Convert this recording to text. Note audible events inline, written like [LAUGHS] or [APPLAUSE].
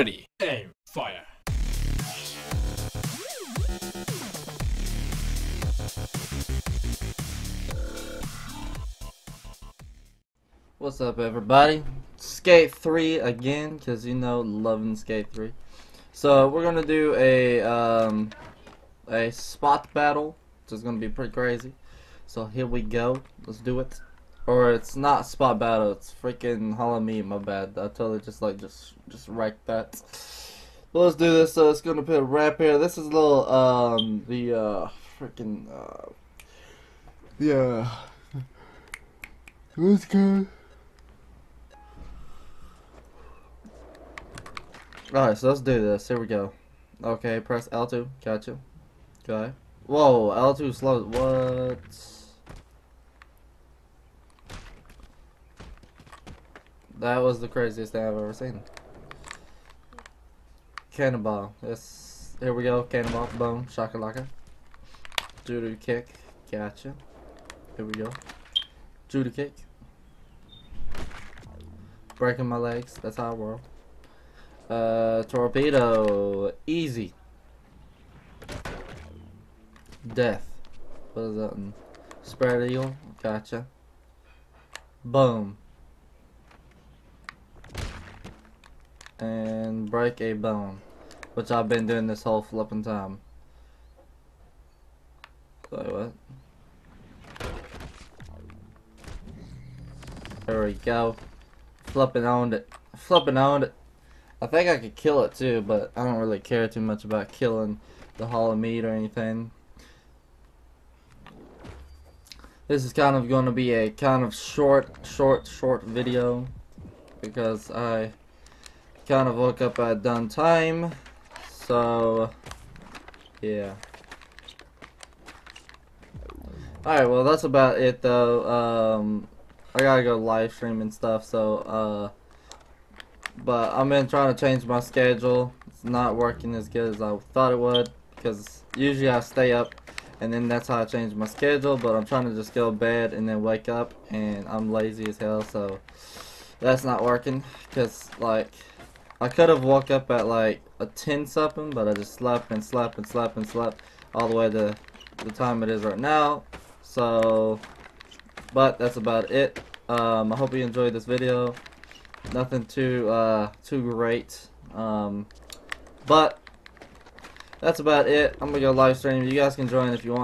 Ready, aim, fire. What's up, everybody? Skate 3 again, because you know, loving Skate 3. So, we're gonna do a, um, a spot battle, which is gonna be pretty crazy. So, here we go. Let's do it. Or, it's not spot battle, it's freaking Hall of Meat, my bad. I totally just, like, just, just wrecked that. But let's do this. So, it's gonna put a wrap here. This is a little, um, the, uh, freaking, uh, yeah. [LAUGHS] Let's go. Alright, so let's do this. Here we go. Okay, press L2. Gotcha. Okay. Whoa, L2 slow. What? That was the craziest thing I've ever seen. Cannonball. Yes. Here we go. Cannonball. Boom. Shakalaka. Judo kick. Gotcha. Here we go. Judo kick. Breaking my legs. That's how I roll. Uh, torpedo. Easy. Death. What is that? Spread eagle. Gotcha. Boom. And break a bone. Which I've been doing this whole flipping time. Wait, what? There we go. Flipping owned it. Flipping owned it. I think I could kill it too, but I don't really care too much about killing the Hall of Meat or anything. This is kind of going to be a kind of short, short, short video because I kind of woke up at done time. So, yeah. Alright, well that's about it though. Um, I gotta go live stream and stuff, so, uh, but I've been trying to change my schedule. It's not working as good as I thought it would because usually I stay up and then that's how I change my schedule. But I'm trying to just go to bed and then wake up and I'm lazy as hell, so that's not working. Cause like I could have woke up at like a 10 something, but I just slept and slept and slept and slept all the way to the time it is right now. So, but that's about it. Um, I hope you enjoyed this video nothing too uh, too great. Um, but that's about it. I'm gonna go live stream. You guys can join if you want.